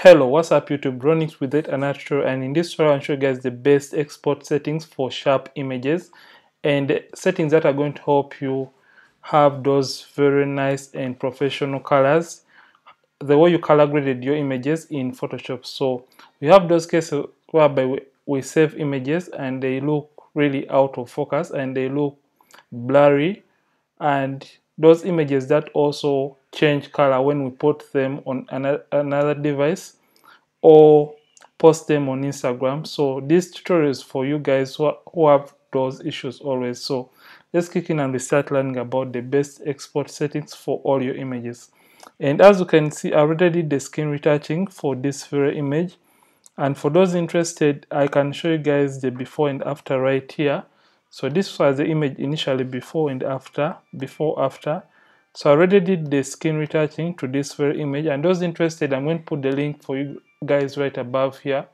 Hello, what's up YouTube? Ronnix with it another tutorial and in this tutorial I'll show you guys the best export settings for sharp images and settings that are going to help you have those very nice and professional colors the way you color graded your images in Photoshop. So we have those cases whereby we save images and they look really out of focus and they look blurry and those images that also change color when we put them on another device or post them on Instagram. So this tutorial is for you guys who, who have those issues always. So let's kick in and we start learning about the best export settings for all your images. And as you can see, I already did the skin retouching for this very image. And for those interested, I can show you guys the before and after right here. So this was the image initially before and after, before, after. So I already did the skin retouching to this very image and those interested, I'm going to put the link for you guys right above here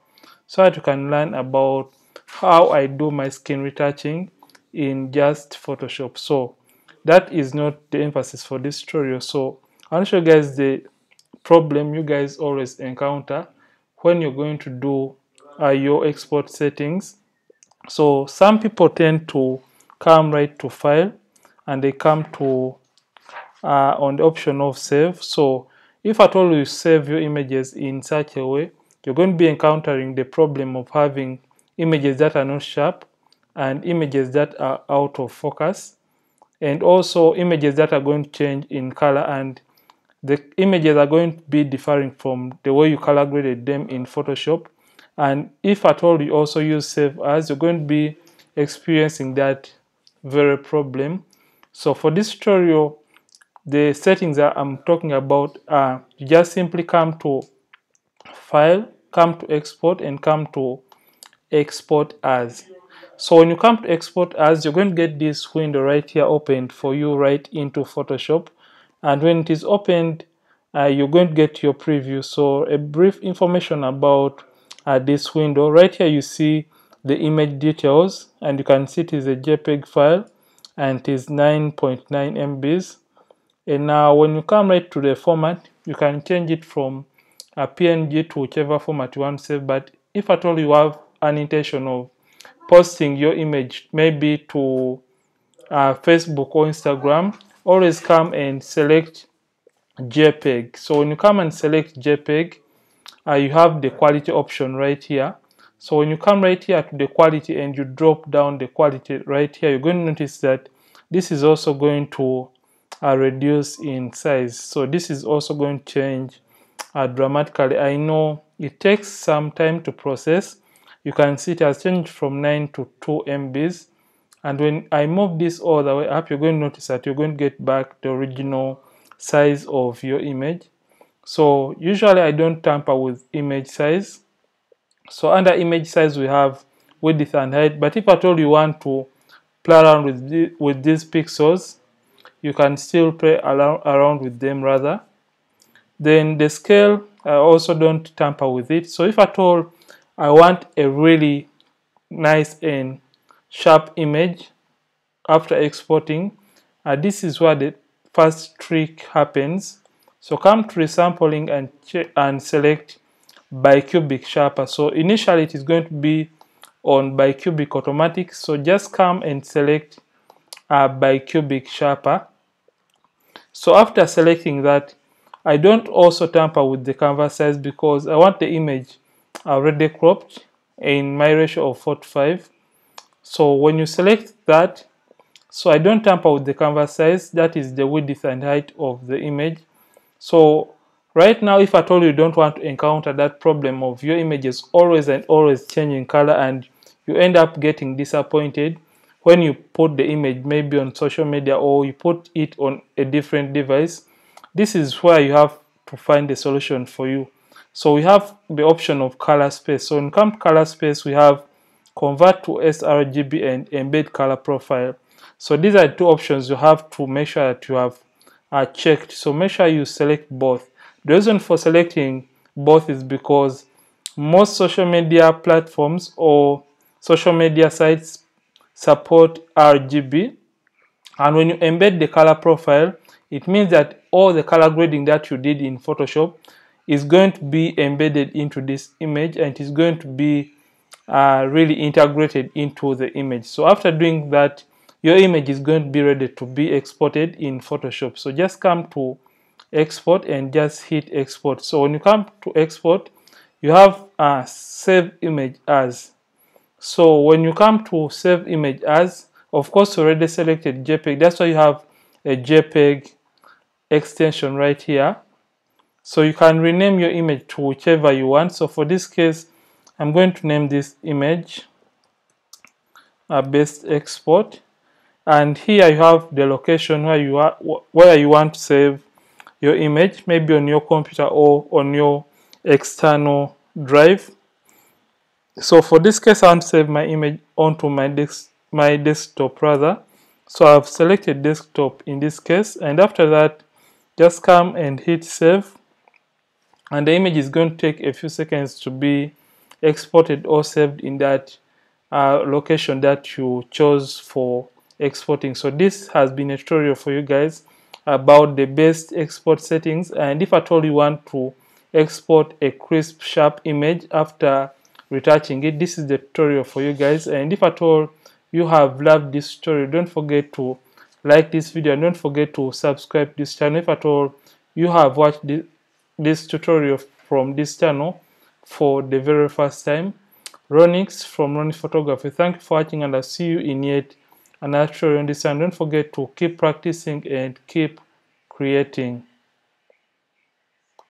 so that you can learn about how I do my skin retouching in just Photoshop. So that is not the emphasis for this tutorial. So I'll show you guys the problem you guys always encounter when you're going to do uh, your export settings. So some people tend to come right to file and they come to uh, on the option of save. So if at all you save your images in such a way, you're going to be encountering the problem of having images that are not sharp and images that are out of focus and also images that are going to change in color and the images are going to be differing from the way you color graded them in Photoshop and if at all you also use save as you're going to be experiencing that very problem so for this tutorial the settings that I'm talking about are you just simply come to file, come to export and come to export as. So when you come to export as, you're going to get this window right here opened for you right into Photoshop. And when it is opened, uh, you're going to get your preview. So a brief information about uh, this window. Right here you see the image details and you can see it is a JPEG file and it is 9.9 MBs and now when you come right to the format you can change it from a png to whichever format you want to save. But if at all you have an intention of posting your image maybe to uh, facebook or instagram always come and select jpeg. So when you come and select jpeg uh, you have the quality option right here. So when you come right here to the quality and you drop down the quality right here you're going to notice that this is also going to are reduced in size. So this is also going to change uh, dramatically. I know it takes some time to process. You can see it has changed from 9 to 2 MBs and when I move this all the way up you're going to notice that you're going to get back the original size of your image. So usually I don't tamper with image size. So under image size we have width and height. But if at all you want to play around with, the, with these pixels you can still play around with them rather. Then the scale, I also don't tamper with it. So if at all I want a really nice and sharp image after exporting, uh, this is where the first trick happens. So come to resampling and, and select bicubic sharper. So initially it is going to be on bicubic automatic. So just come and select a bicubic sharper so after selecting that, I don't also tamper with the canvas size because I want the image already cropped in my ratio of 4 to 5. So when you select that, so I don't tamper with the canvas size, that is the width and height of the image. So right now, if at all you don't want to encounter that problem of your images always and always changing color and you end up getting disappointed, when you put the image maybe on social media or you put it on a different device this is where you have to find a solution for you. So we have the option of color space. So in come color space we have convert to sRGB and embed color profile. So these are two options you have to make sure that you have are checked. So make sure you select both. The reason for selecting both is because most social media platforms or social media sites support RGB and when you embed the color profile it means that all the color grading that you did in Photoshop is going to be embedded into this image and it is going to be uh, really integrated into the image. So after doing that, your image is going to be ready to be exported in Photoshop. So just come to export and just hit export. So when you come to export, you have a save image as. So when you come to save image as, of course already selected JPEG. That's why you have a JPEG extension right here. So you can rename your image to whichever you want. So for this case, I'm going to name this image a best export. And here you have the location where you are where you want to save your image, maybe on your computer or on your external drive. So for this case, I want to save my image onto my desk my desktop rather. So I've selected desktop in this case, and after that, just come and hit save. And the image is going to take a few seconds to be exported or saved in that uh, location that you chose for exporting. So this has been a tutorial for you guys about the best export settings. And if at all you want to export a crisp sharp image after retouching it this is the tutorial for you guys and if at all you have loved this tutorial don't forget to like this video and don't forget to subscribe this channel if at all you have watched this, this tutorial from this channel for the very first time. Ronnix from Ronnix Photography. Thank you for watching and I'll see you in yet another tutorial on this and don't forget to keep practicing and keep creating.